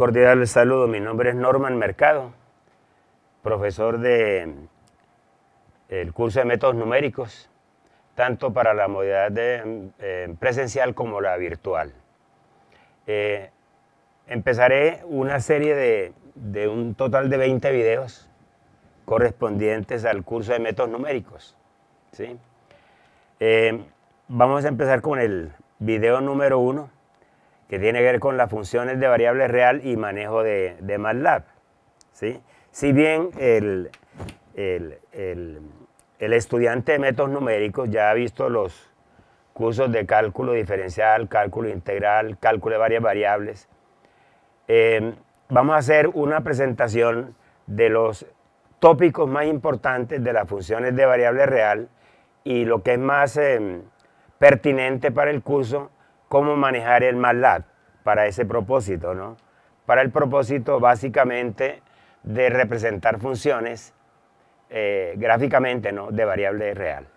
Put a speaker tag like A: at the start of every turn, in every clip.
A: cordial saludo. Mi nombre es Norman Mercado, profesor de el curso de métodos numéricos, tanto para la modalidad eh, presencial como la virtual. Eh, empezaré una serie de, un total de 20 videos correspondientes al curso de métodos numéricos. ¿sí? Eh, vamos a empezar con el video número uno, que tiene que ver con las funciones de variable real y manejo de, de MATLAB. ¿sí? Si bien el, estudiante de métodos numéricos ya ha visto los cursos de cálculo diferencial, cálculo integral, cálculo de varias variables, eh, vamos a hacer una presentación de los tópicos más importantes de las funciones de variable real y lo que es más eh, pertinente para el curso, cómo manejar el MATLAB para ese propósito, ¿no? Para el propósito básicamente de representar funciones eh, gráficamente, ¿no? De variable real.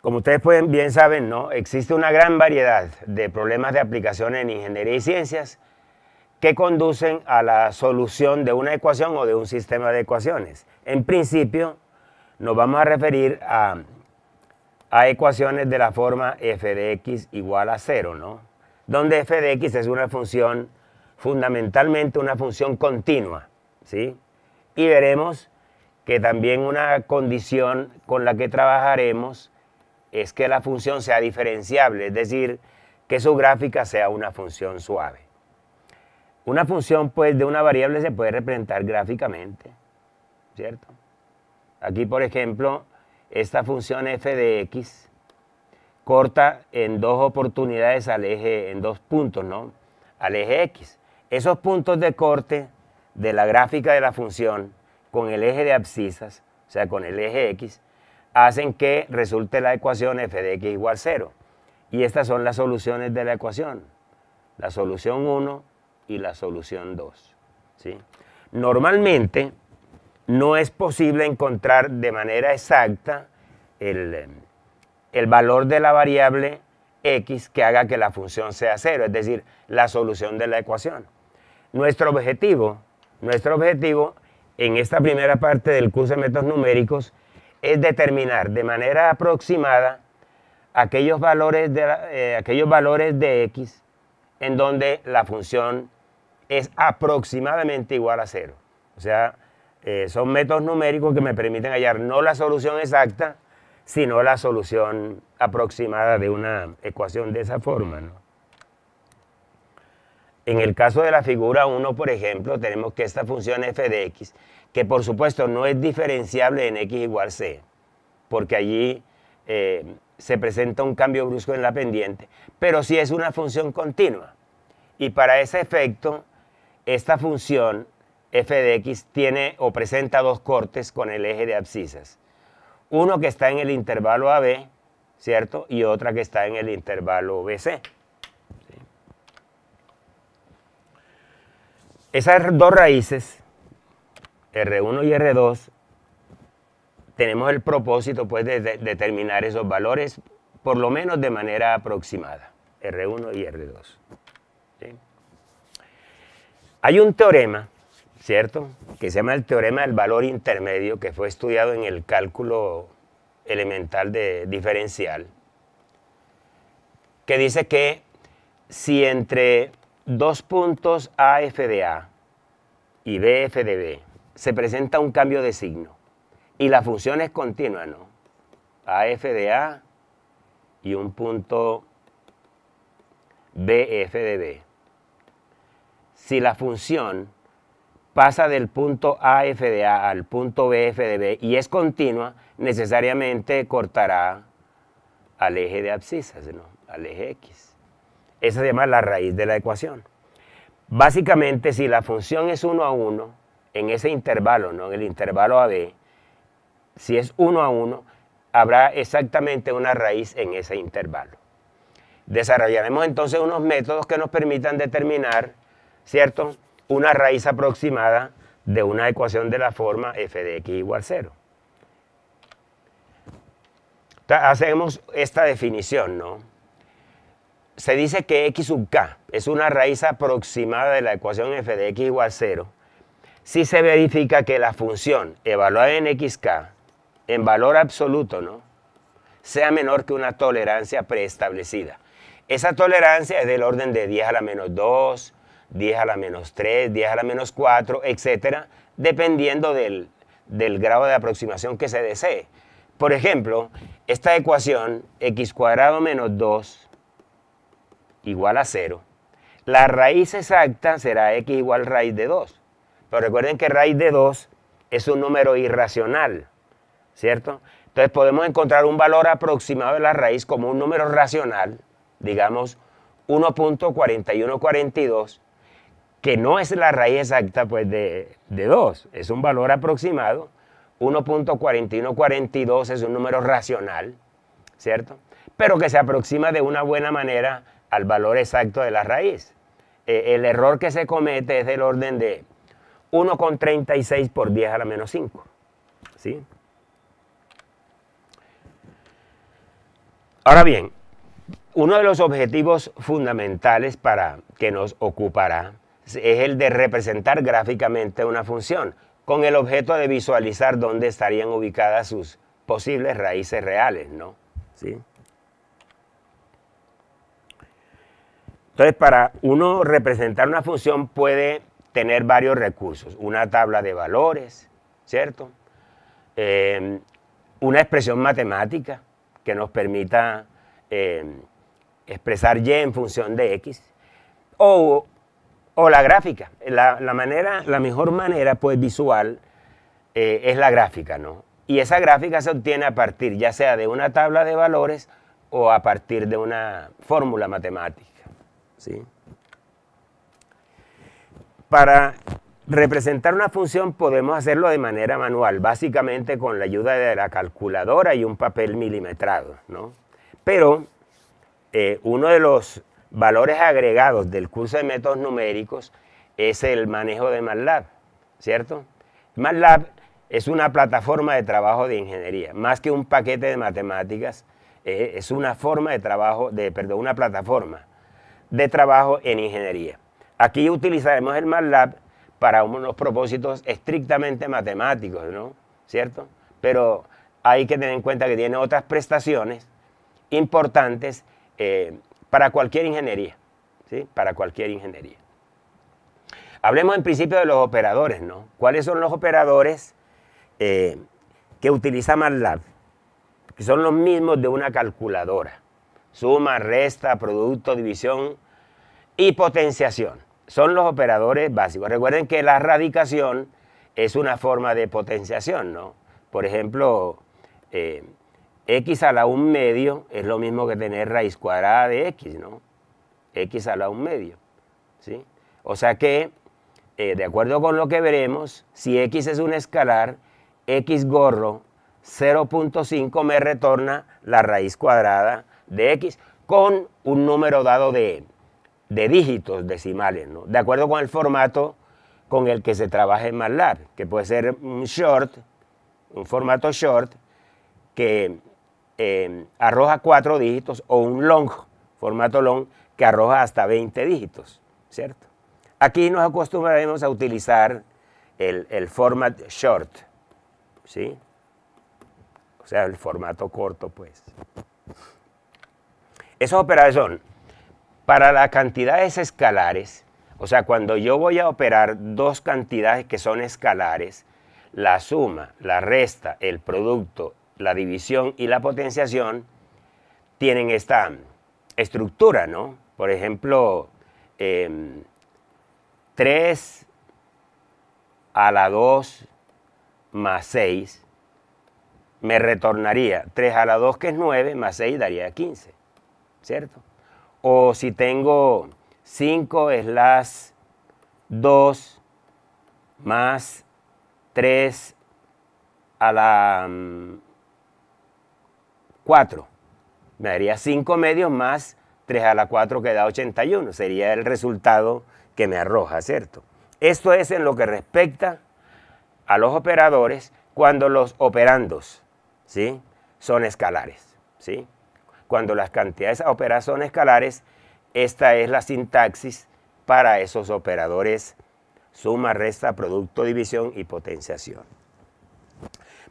A: Como ustedes pueden, bien saben, ¿no? existe una gran variedad de problemas de aplicación en ingeniería y ciencias que conducen a la solución de una ecuación o de un sistema de ecuaciones. En principio, nos vamos a referir a a ecuaciones de la forma f de x igual a cero, ¿no? Donde f de x es una función, fundamentalmente una función continua, ¿sí? Y veremos que también una condición con la que trabajaremos es que la función sea diferenciable, es decir, que su gráfica sea una función suave. Una función, pues, de una variable se puede representar gráficamente, ¿cierto? Aquí, por ejemplo, esta función f de x corta en dos oportunidades al eje, en dos puntos, ¿no? Al eje x. Esos puntos de corte de la gráfica de la función con el eje de abscisas, o sea, con el eje x, hacen que resulte la ecuación f de x igual 0. Y estas son las soluciones de la ecuación. La solución 1 y la solución 2. ¿sí? Normalmente, no es posible encontrar de manera exacta el, valor de la variable x que haga que la función sea cero, es decir, la solución de la ecuación. Nuestro objetivo, nuestro objetivo en esta primera parte del curso de métodos numéricos es determinar de manera aproximada aquellos valores de, eh, aquellos valores de x en donde la función es aproximadamente igual a cero. O sea, eh, son métodos numéricos que me permiten hallar no la solución exacta, sino la solución aproximada de una ecuación de esa forma. En el caso de la figura 1, por ejemplo, tenemos que esta función f de x, que por supuesto no es diferenciable en x igual c, porque allí eh, se presenta un cambio brusco en la pendiente, pero sí es una función continua. Y para ese efecto, esta función f de x tiene o presenta dos cortes con el eje de abscisas. Uno que está en el intervalo AB, ¿cierto? Y otra que está en el intervalo BC. Esas dos raíces, R1 y R2, tenemos el propósito pues, de, determinar esos valores, por lo menos de manera aproximada, R1 y R2. Hay un teorema ¿cierto? Que se llama el teorema del valor intermedio, que fue estudiado en el cálculo elemental de diferencial, que dice que si entre dos puntos AF de A y BF de B se presenta un cambio de signo y la función es continua, ¿no? AF de A y un punto BF de B. Si la función pasa del punto AF de A al punto B y es continua, necesariamente cortará al eje de abscisas, ¿no? al eje X. Esa se llama la raíz de la ecuación. Básicamente, si la función es 1 a 1, en ese intervalo, ¿no? en el intervalo AB, si es 1 a 1, habrá exactamente una raíz en ese intervalo. Desarrollaremos entonces unos métodos que nos permitan determinar, ¿cierto?, una raíz aproximada de una ecuación de la forma f de x igual 0. Hacemos esta definición, ¿no? se dice que x sub k es una raíz aproximada de la ecuación f de x igual a 0 si se verifica que la función evaluada en xk en valor absoluto, ¿no? sea menor que una tolerancia preestablecida. Esa tolerancia es del orden de 10 a la menos 2, 10 a la menos 3, 10 a la menos 4, etcétera, dependiendo del, grado de aproximación que se desee. Por ejemplo, esta ecuación x cuadrado menos 2 igual a 0, la raíz exacta será x igual raíz de 2. Pero recuerden que raíz de 2 es un número irracional, ¿cierto? Entonces podemos encontrar un valor aproximado de la raíz como un número racional, digamos 1.4142, que no es la raíz exacta pues, de, de 2, es un valor aproximado. 1.4142 es un número racional, ¿cierto? Pero que se aproxima de una buena manera al valor exacto de la raíz. Eh, el error que se comete es del orden de 1,36 por 10 a la menos 5. ¿sí? Ahora bien, uno de los objetivos fundamentales para que nos ocupará es el de representar gráficamente una función con el objeto de visualizar dónde estarían ubicadas sus posibles raíces reales, ¿no? ¿Sí? Entonces, para uno representar una función puede tener varios recursos. Una tabla de valores, ¿cierto? Eh, una expresión matemática que nos permita eh, expresar y en función de x. O, la gráfica. La, manera, la mejor manera pues, visual eh, es la gráfica, ¿no? Y esa gráfica se obtiene a partir ya sea de una tabla de valores o a partir de una fórmula matemática. ¿sí? Para representar una función podemos hacerlo de manera manual, básicamente con la ayuda de la calculadora y un papel milimetrado. ¿no? Pero eh, uno de los valores agregados del curso de métodos numéricos es el manejo de MATLAB, ¿cierto? MATLAB es una plataforma de trabajo de ingeniería, más que un paquete de matemáticas, eh, es una forma de trabajo, de, perdón, una plataforma de trabajo en ingeniería. Aquí utilizaremos el MATLAB para unos propósitos estrictamente matemáticos, ¿no? ¿Cierto? Pero hay que tener en cuenta que tiene otras prestaciones importantes eh, para cualquier ingeniería, ¿sí? Para cualquier ingeniería. Hablemos en principio de los operadores, ¿no? ¿Cuáles son los operadores eh, que utiliza MATLAB? Que son los mismos de una calculadora suma, resta, producto, división y potenciación. Son los operadores básicos. Recuerden que la radicación es una forma de potenciación, ¿no? Por ejemplo, eh, x a la 1 medio es lo mismo que tener raíz cuadrada de x, ¿no? x a la 1 medio, ¿sí? O sea que, eh, de acuerdo con lo que veremos, si x es un escalar, x gorro 0.5 me retorna la raíz cuadrada de x con un número dado de, dígitos decimales, ¿no? de acuerdo con el formato con el que se trabaja en MATLAB, que puede ser un short, un formato short, que eh, arroja cuatro dígitos, o un long, formato long, que arroja hasta 20 dígitos, ¿cierto? Aquí nos acostumbraremos a utilizar el, el format short, ¿sí? O sea, el formato corto, pues. Esos operadores son para las cantidades escalares, o sea, cuando yo voy a operar dos cantidades que son escalares, la suma, la resta, el producto, la división y la potenciación tienen esta estructura, ¿no? Por ejemplo, 3 em, a la 2 más 6 me retornaría 3 a la 2 que es 9 más 6 daría 15. ¿cierto? O si tengo 5 es las 2 más 3 a la 4. Mm, Me daría 5 medios más 3 a la 4 que da 81. Sería el resultado que me arroja, ¿cierto? Esto es en lo que respecta a los operadores cuando los operandos, ¿sí? Son escalares, ¿sí? cuando las cantidades operadas son escalares esta es la sintaxis para esos operadores suma, resta, producto, división y potenciación.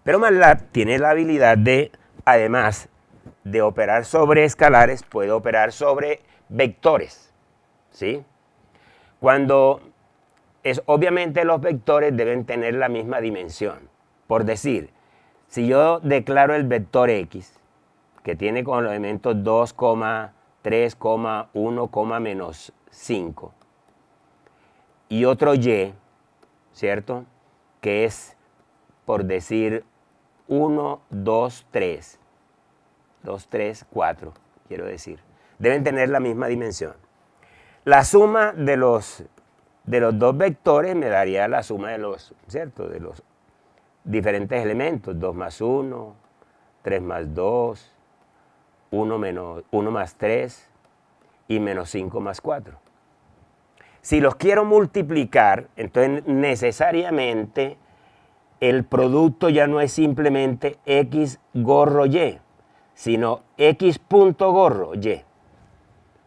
A: Pero MATLAB tiene la habilidad de, además de operar sobre escalares, puede operar sobre vectores. ¿sí? Cuando es, obviamente los vectores deben tener la misma dimensión. Por decir, si yo declaro el vector x, que tiene como elementos 2, 3, 1, menos 5, y otro y, ¿cierto? Que es, por decir, 1, 2, 3. 2, 3, 4, quiero decir. Deben tener la misma dimensión. La suma de los, de los dos vectores me daría la suma de los, ¿cierto? De los diferentes elementos. 2 más 1, 3 más 2, 1, menos, 1 más 3 y menos 5 más 4. Si los quiero multiplicar, entonces necesariamente el producto ya no es simplemente X gorro Y, sino X punto gorro Y.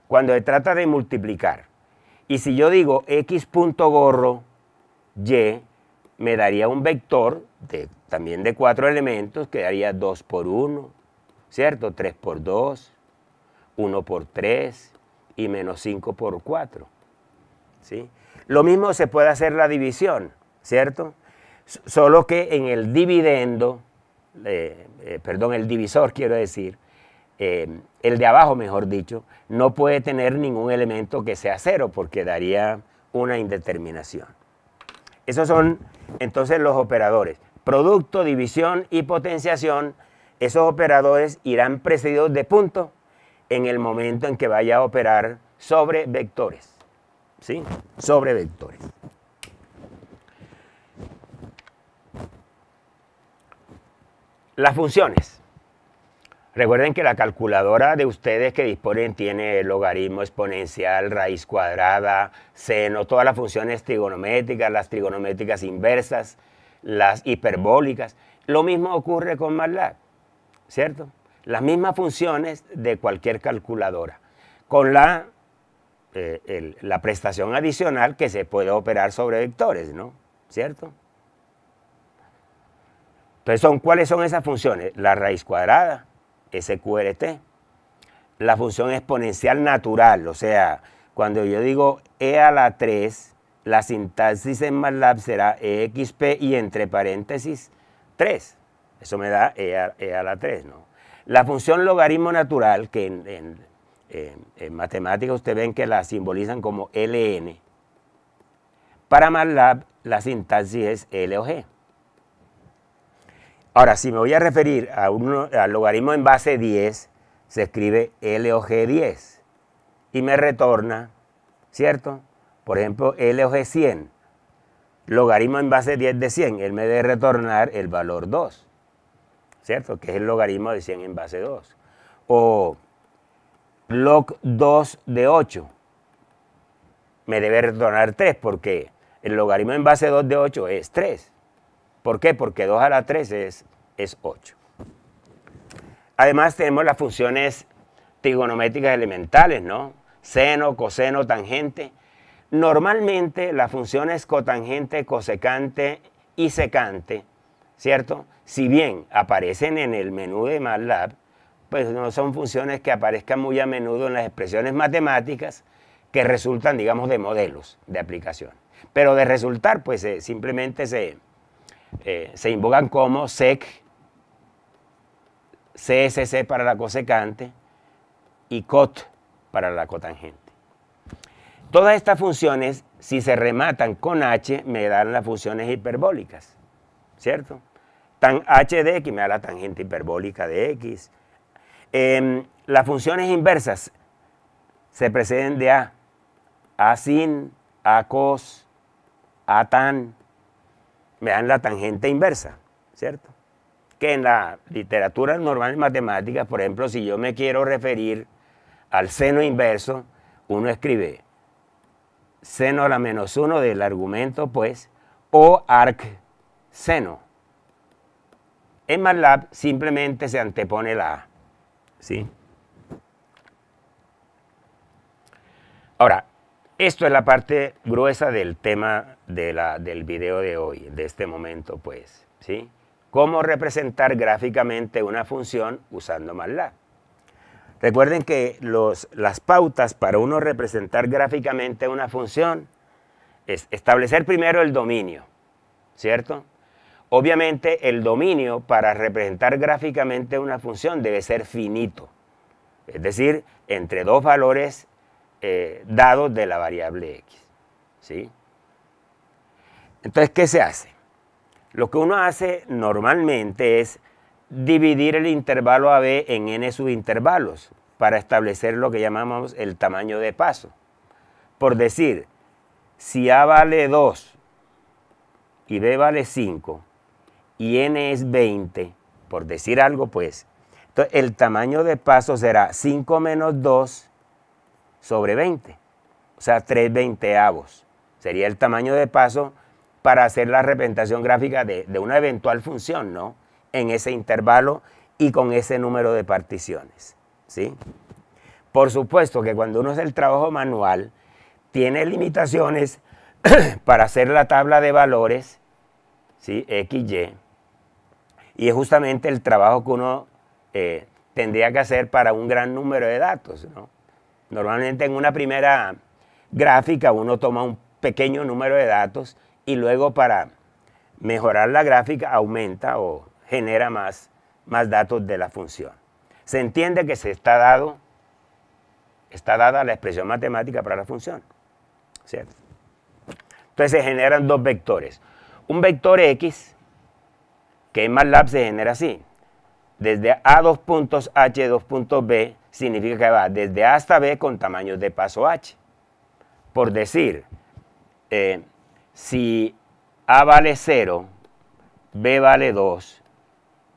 A: Cuando se trata de multiplicar. Y si yo digo X punto gorro Y, me daría un vector de, también de cuatro elementos que daría 2 por 1, ¿cierto? 3 por 2, 1 por 3 y menos 5 por 4. ¿sí? Lo mismo se puede hacer la división, ¿cierto? Solo que en el dividendo, eh, eh, perdón, el divisor quiero decir, eh, el de abajo mejor dicho, no puede tener ningún elemento que sea cero porque daría una indeterminación. Esos son entonces los operadores. Producto, división y potenciación, esos operadores irán precedidos de punto en el momento en que vaya a operar sobre vectores. ¿sí? sobre vectores. Las funciones. Recuerden que la calculadora de ustedes que disponen tiene logaritmo exponencial, raíz cuadrada, seno, todas las funciones trigonométricas, las trigonométricas inversas, las hiperbólicas. Lo mismo ocurre con MATLAB, ¿cierto? Las mismas funciones de cualquier calculadora, con la eh, la prestación adicional que se puede operar sobre vectores, ¿no? ¿Cierto? Entonces, son, ¿cuáles son esas funciones? La raíz cuadrada, SQRT, la función exponencial natural, o sea, cuando yo digo e a la 3, la sintaxis en MATLAB será exp y entre paréntesis 3. Eso me da e a, e la 3, ¿no? La función logaritmo natural, que en en matemáticas ustedes ven que la simbolizan como LN. Para MATLAB la sintaxis es L o G. Ahora, si me voy a referir a al logaritmo en base 10, se escribe L o G 10 y me retorna, ¿cierto? Por ejemplo, L o G 100. Logaritmo en base 10 de 100, él me debe retornar el valor 2, ¿cierto? Que es el logaritmo de 100 en base 2. O log 2 de 8. Me debe retornar 3 porque el logaritmo en base 2 de 8 es 3. ¿Por qué? Porque 2 a la 3 es, es 8. Además tenemos las funciones trigonométricas elementales, ¿no? Seno, coseno, tangente. Normalmente las funciones cotangente, cosecante y secante, ¿cierto? Si bien aparecen en el menú de MATLAB, pues no son funciones que aparezcan muy a menudo en las expresiones matemáticas que resultan, digamos, de modelos de aplicación. Pero de resultar, pues eh, simplemente se, eh, se invocan como sec, CSC para la cosecante y cot para la cotangente. Todas estas funciones, si se rematan con h, me dan las funciones hiperbólicas, ¿cierto? Tan h de x me da la tangente hiperbólica de x, Em, las funciones inversas se preceden de A. A sin, A cos, A tan, me dan la tangente inversa, ¿cierto? Que en la literatura normal en matemáticas, por ejemplo, si yo me quiero referir al seno inverso, uno escribe seno a la menos uno del argumento, pues, o arc seno. En MATLAB simplemente se antepone la A. ¿sí? Ahora, esto es la parte gruesa del tema del video de hoy, de este momento, pues, ¿sí? Cómo representar gráficamente una función usando MATLAB. Recuerden que las pautas para uno representar gráficamente una función es establecer primero el dominio, ¿cierto? Obviamente el dominio para representar gráficamente una función debe ser finito, es decir, entre dos valores eh, de la variable x. ¿sí? Entonces, ¿qué se hace? Lo que uno hace normalmente es dividir el intervalo AB en n subintervalos para establecer lo que llamamos el tamaño de paso. Por decir, si A vale 2 y B vale 5 y n es 20, por decir algo pues, entonces el tamaño de paso será 5 menos 2 sobre 20, o sea, 3 veinteavos. Sería el tamaño de paso para hacer la representación gráfica de, de una eventual función, ¿no? en ese intervalo y con ese número de particiones. ¿sí? Por supuesto que cuando uno hace el trabajo manual, tiene limitaciones para hacer la tabla de valores, ¿sí? X, Y, y es justamente el trabajo que uno eh, tendría que hacer para un gran número de datos. ¿no? Normalmente en una primera gráfica uno toma un pequeño número de datos y luego para mejorar la gráfica aumenta o genera más, más datos de la función. Se entiende que se está, dado, está dada la expresión matemática para la función. Entonces se generan dos vectores. Un vector X, que en MATLAB se genera así. Desde A dos puntos H dos puntos B significa que va desde A hasta B con tamaños de paso H. Por decir, eh, si A vale 0, B vale 2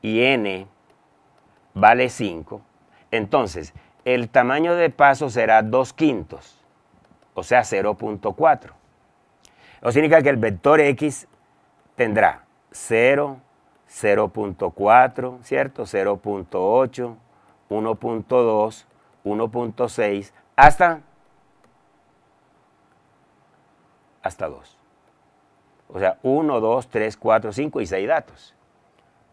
A: y n vale 5, entonces el tamaño de paso será 2 quintos, o sea 0.4. Eso significa que el vector x tendrá 0, 0.4, ¿cierto? 0.8, 1.2, 1.6, hasta, hasta 2. O sea, 1, 2, 3, 4, 5 y 6 datos.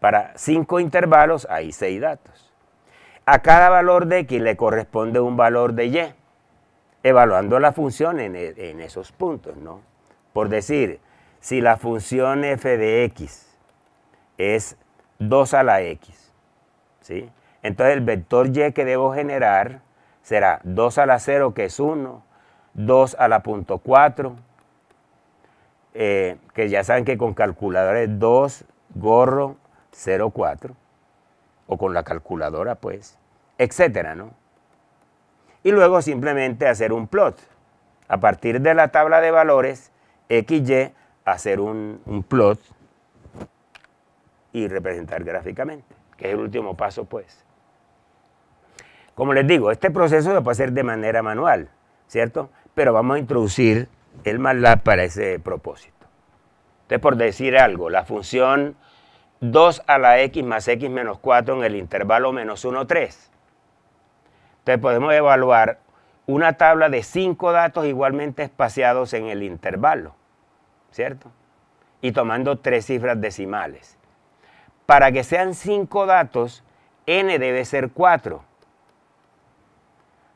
A: Para cinco intervalos hay seis datos. A cada valor de x le corresponde un valor de y, evaluando la función en, esos puntos. ¿no? Por decir, si la función f de x es 2 a la x, ¿sí? Entonces el vector y que debo generar será 2 a la 0, que es 1, 2 a la punto 4, eh, que ya saben que con calculadores 2, gorro, 0,4 o con la calculadora, pues, etcétera, ¿no? Y luego simplemente hacer un plot. A partir de la tabla de valores, XY, hacer un, un plot y representar gráficamente, que es el último paso, pues. Como les digo, este proceso se puede hacer de manera manual, ¿cierto? Pero vamos a introducir el MATLAB para ese propósito. Entonces, por decir algo, la función 2 a la x más x menos 4 en el intervalo menos 1, 3. Entonces podemos evaluar una tabla de 5 datos igualmente espaciados en el intervalo, ¿cierto? Y tomando tres cifras decimales. Para que sean 5 datos, n debe ser 4.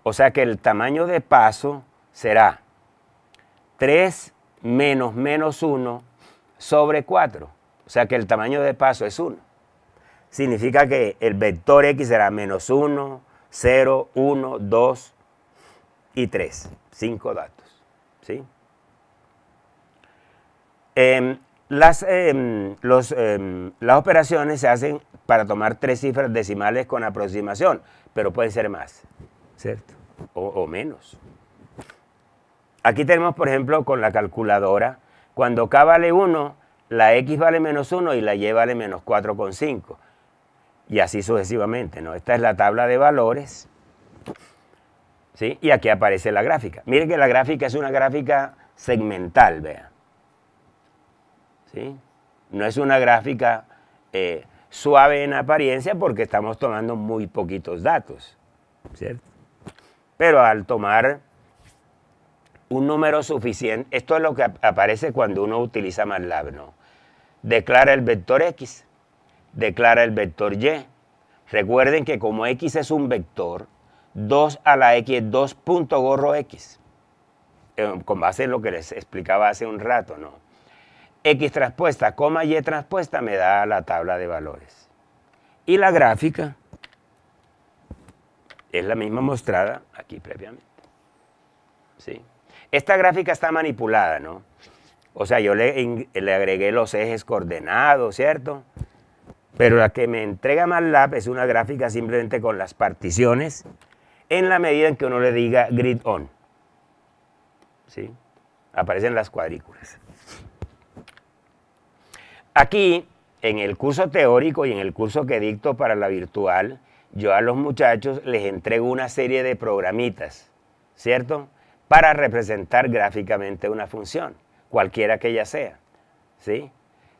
A: O sea que el tamaño de paso será 3 menos menos 1 sobre 4. O sea que el tamaño de paso es 1. Significa que el vector x será menos 1, 0, 1, 2 y 3. 5 datos. ¿sí? Em, las, em, em, las operaciones se hacen para tomar tres cifras decimales con aproximación, pero pueden ser más, ¿cierto? O, o menos. Aquí tenemos, por ejemplo, con la calculadora, cuando k vale 1, la x vale menos 1 y la y vale menos 4,5. Y así sucesivamente, ¿no? Esta es la tabla de valores. ¿Sí? Y aquí aparece la gráfica. Miren que la gráfica es una gráfica segmental, vea. ¿Sí? No es una gráfica eh, suave en apariencia porque estamos tomando muy poquitos datos. Pero al tomar un número suficiente. Esto es lo que aparece cuando uno utiliza MATLAB, ¿no? Declara el vector X, declara el vector Y. Recuerden que como X es un vector, 2 a la X es 2 punto gorro X. Eh, con base en lo que les explicaba hace un rato, ¿no? X transpuesta, coma Y transpuesta me da la tabla de valores. Y la gráfica es la misma mostrada aquí previamente. ¿Sí? Esta gráfica está manipulada, ¿no? O sea, yo le, agregué los ejes coordenados, ¿cierto? Pero la que me entrega MATLAB es una gráfica simplemente con las particiones en la medida en que uno le diga grid on. ¿Sí? Aparecen las cuadrículas. Aquí, en el curso teórico y en el curso que dicto para la virtual, yo a los muchachos les entrego una serie de programitas, ¿cierto? Para representar gráficamente una función, cualquiera que ella sea, ¿sí?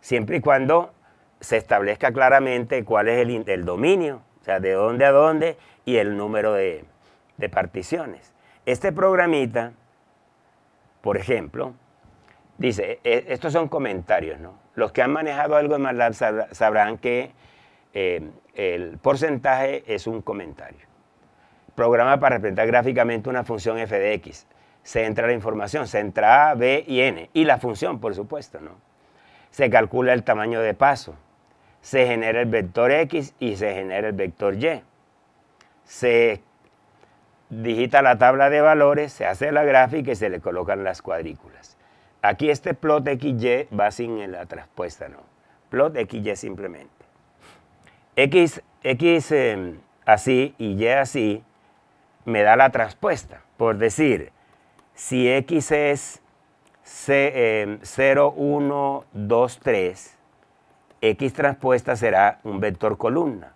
A: Siempre y cuando se establezca claramente cuál es el, dominio, o sea, de dónde a dónde y el número de, particiones. Este programita, por ejemplo, dice, e, estos son comentarios, ¿no? Los que han manejado algo de MATLAB sabrán que eh, el porcentaje es un comentario. Programa para representar gráficamente una función f de x. Se entra la información, se entra A, B y N. Y la función, por supuesto, ¿no? Se calcula el tamaño de paso. Se genera el vector X y se genera el vector Y. Se digita la tabla de valores, se hace la gráfica y se le colocan las cuadrículas. Aquí este plot XY va sin la traspuesta, ¿no? Plot XY simplemente. X, X em, así y Y así me da la traspuesta. Por decir, si X es 0, 1, 2, 3, X transpuesta será un vector columna.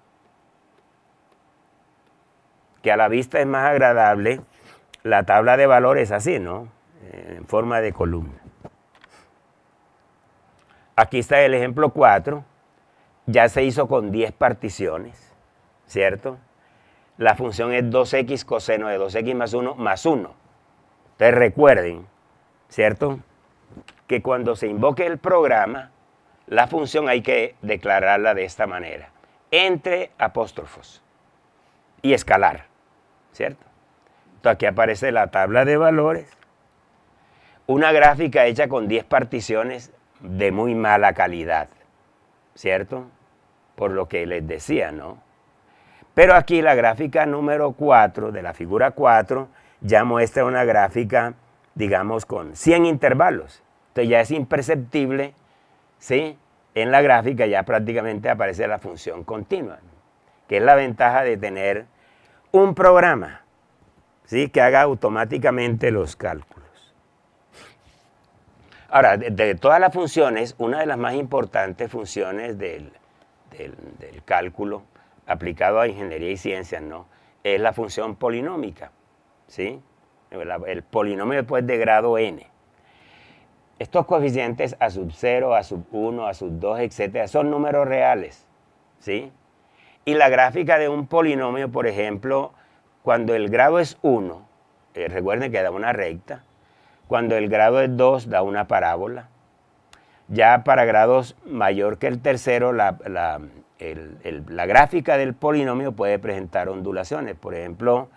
A: Que a la vista es más agradable, la tabla de valores así, ¿no? En forma de columna. Aquí está el ejemplo 4 ya se hizo con 10 particiones, ¿cierto? La función es 2x coseno de 2x más 1 más 1. Entonces recuerden, ¿cierto? Que cuando se invoque el programa, la función hay que declararla de esta manera, entre apóstrofos y escalar, ¿cierto? Entonces aquí aparece la tabla de valores, una gráfica hecha con 10 particiones de muy mala calidad. ¿Cierto? Por lo que les decía, ¿no? Pero aquí la gráfica número 4 de la figura 4 ya muestra una gráfica, digamos, con 100 intervalos. Entonces ya es imperceptible, ¿sí? En la gráfica ya prácticamente aparece la función continua, que es la ventaja de tener un programa, ¿sí? Que haga automáticamente los cálculos. Ahora, de, todas las funciones, una de las más importantes funciones del, cálculo aplicado a ingeniería y ciencias, ¿no? Es la función polinómica, ¿sí? El, polinomio después de grado n. Estos coeficientes a sub 0, a sub 1, a sub 2, etcétera, son números reales, ¿sí? Y la gráfica de un polinomio, por ejemplo, cuando el grado es 1, eh, recuerden que da una recta, cuando el grado es 2 da una parábola. Ya para grados mayor que el tercero, la, gráfica del polinomio puede presentar ondulaciones. Por ejemplo,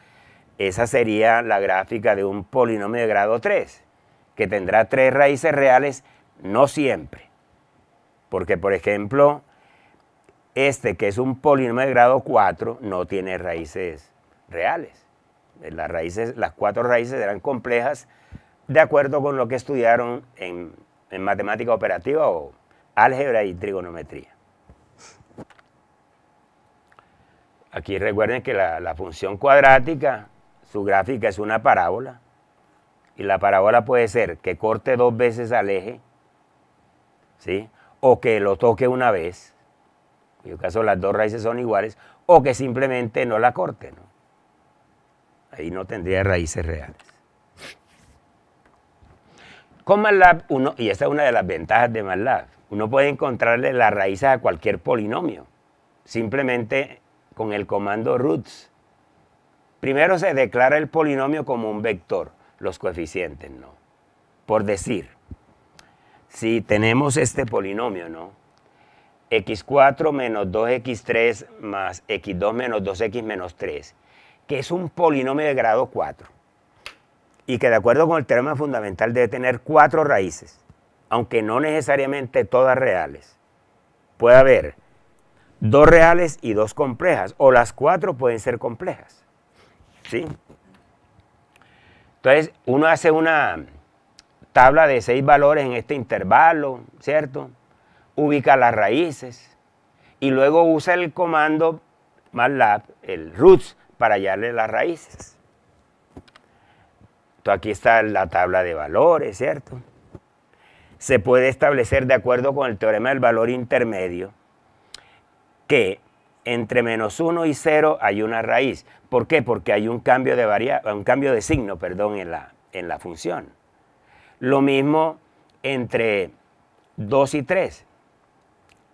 A: esa sería la gráfica de un polinomio de grado 3, que tendrá tres raíces reales, no siempre. Porque, por ejemplo, este que es un polinomio de grado 4 no tiene raíces reales. Las, raíces, las cuatro raíces eran complejas de acuerdo con lo que estudiaron en, matemática operativa o álgebra y trigonometría. Aquí recuerden que la, función cuadrática, su gráfica es una parábola, y la parábola puede ser que corte dos veces al eje, ¿sí? o que lo toque una vez, en el caso las dos raíces son iguales, o que simplemente no la corte. ¿no? Ahí no tendría raíces reales. Con MATLAB, uno, y esa es una de las ventajas de MATLAB, uno puede encontrarle las raíces a cualquier polinomio, simplemente con el comando roots. Primero se declara el polinomio como un vector. los coeficientes, ¿no? Por decir, si tenemos este polinomio, ¿no? x4 menos 2x3 más x2 menos 2x menos 3, que es un polinomio de grado 4 y que de acuerdo con el teorema fundamental debe tener cuatro raíces, aunque no necesariamente todas reales. Puede haber dos reales y dos complejas, o las cuatro pueden ser complejas. ¿Sí? Entonces, uno hace una tabla de seis valores en este intervalo, ¿cierto? Ubica las raíces y luego usa el comando MATLAB, el roots, para hallarle las raíces. Aquí está la tabla de valores, ¿cierto? Se puede establecer de acuerdo con el teorema del valor intermedio que entre menos 1 y 0 hay una raíz. ¿Por qué? Porque hay un cambio de, un cambio de signo perdón, en, la, en la función. Lo mismo entre 2 y 3.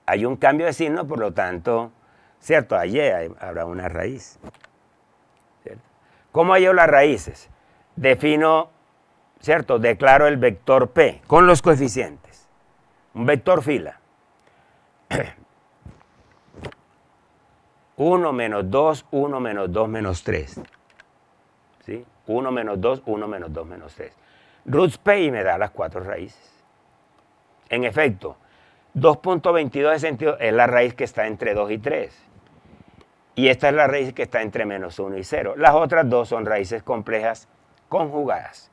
A: Hay un cambio de signo, por lo tanto, ¿cierto? Allí habrá una raíz. ¿Cómo hallo las raíces? Defino, ¿cierto? Declaro el vector P con los coeficientes. Un vector fila. 1 menos 2, 1 menos 2 menos 3. ¿Sí? 1 menos 2, 1 menos 2 menos 3. Roots P y me da las cuatro raíces. En efecto, 2.22 de sentido es la raíz que está entre 2 y 3. Y esta es la raíz que está entre menos 1 y 0. Las otras dos son raíces complejas conjugadas.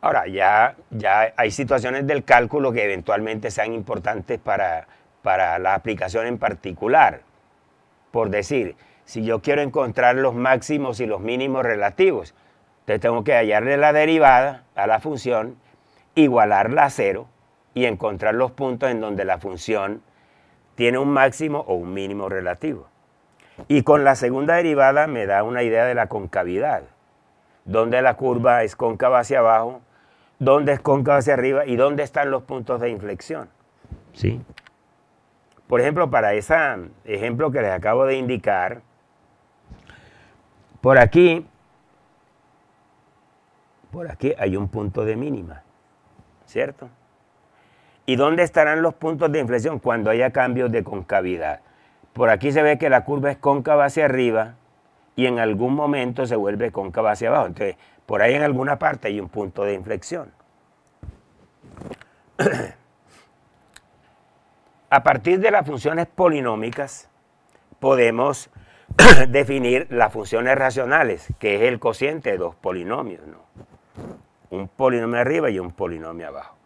A: Ahora, ya, ya hay situaciones del cálculo que eventualmente sean importantes para, para la aplicación en particular. Por decir, si yo quiero encontrar los máximos y los mínimos relativos, entonces tengo que hallarle la derivada a la función, igualarla a cero y encontrar los puntos en donde la función tiene un máximo o un mínimo relativo. Y con la segunda derivada me da una idea de la concavidad, donde la curva es cóncava hacia abajo dónde es cóncavo hacia arriba y dónde están los puntos de inflexión. ¿Sí? Por ejemplo, para ese ejemplo que les acabo de indicar, por aquí, por aquí hay un punto de mínima, ¿cierto? ¿Y dónde estarán los puntos de inflexión cuando haya cambios de concavidad? Por aquí se ve que la curva es cóncava hacia arriba y en algún momento se vuelve cóncava hacia abajo. Entonces, por ahí en alguna parte hay un punto de inflexión. A partir de las funciones polinómicas podemos definir las funciones racionales, que es el cociente de dos polinomios, un polinomio arriba y un polinomio abajo.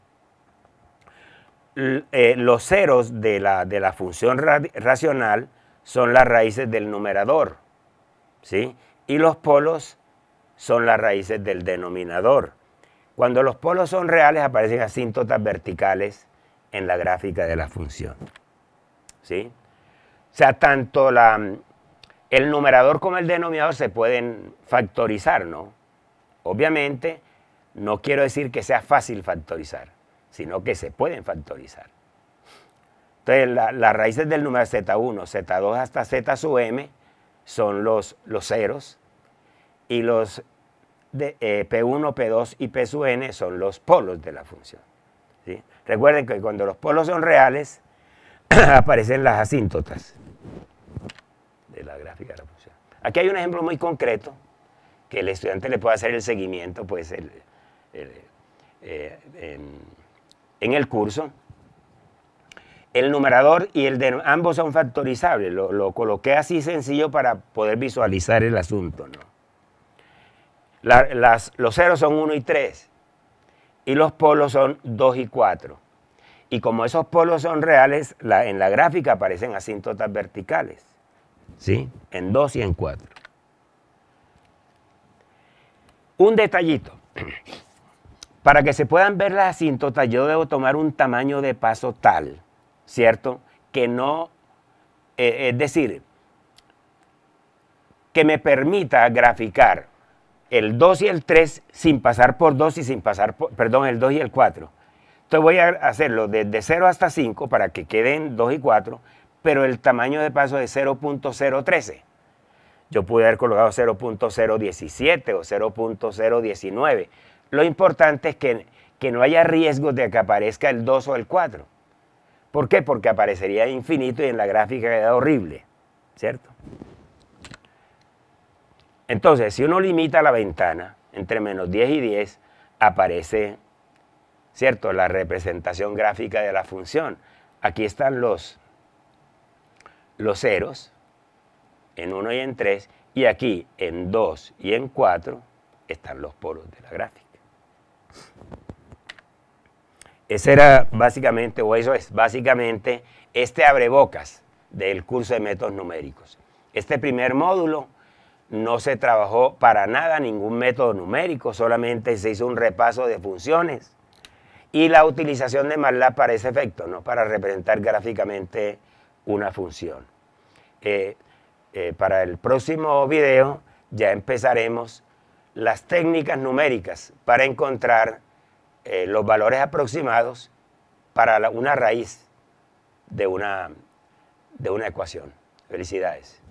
A: Eh, los ceros de la, de la función racional son las raíces del numerador, ¿sí? y los polos son las raíces del denominador. Cuando los polos son reales aparecen asíntotas verticales en la gráfica de la función. ¿Sí? O sea, tanto la, el numerador como el denominador se pueden factorizar, ¿no? Obviamente, no quiero decir que sea fácil factorizar, sino que se pueden factorizar. Entonces, las raíces del número Z1, Z2 hasta Z sub m son los, los ceros y los de, eh, P1, P2 y P sub n son los polos de la función. Recuerden que cuando los polos son reales, aparecen las asíntotas de la gráfica de la función. Aquí hay un ejemplo muy concreto que el estudiante le puede hacer el seguimiento pues, eh, en, el curso. El numerador y el de ambos son factorizables. Lo, lo coloqué así sencillo para poder visualizar el asunto. ¿no? los ceros son 1 y 3 y los polos son 2 y 4. Y como esos polos son reales, en la gráfica aparecen asíntotas verticales. ¿Sí? En 2 y en 4. Un detallito. Para que se puedan ver las asíntotas, yo debo tomar un tamaño de paso tal, ¿cierto? Que no, eh, es decir, que me permita graficar el 2 y el 3 sin pasar por 2 y sin pasar por, perdón, el 2 y el 4. Entonces voy a hacerlo desde 0 hasta 5 para que queden 2 y 4, pero el tamaño de paso es 0.013. yo pude haber colocado 0.017 o 0.019. Lo importante es que, que no haya riesgo de que aparezca el 2 o el 4. ¿Por qué? Porque aparecería infinito y en la gráfica queda horrible, ¿cierto? Entonces, si uno limita la ventana entre menos 10 y 10, aparece, ¿cierto?, la representación gráfica de la función. Aquí están los, los ceros, en 1 y en 3, y aquí en 2 y en 4 están los polos de la gráfica. Ese era básicamente, o eso es básicamente, este abrebocas del curso de métodos numéricos. Este primer módulo no se trabajó para nada ningún método numérico, solamente se hizo un repaso de funciones y la utilización de MATLAB para ese efecto, ¿no? para representar gráficamente una función. Eh, eh, para el próximo video ya empezaremos las técnicas numéricas para encontrar eh, los valores aproximados para una raíz de una, de una ecuación. Felicidades.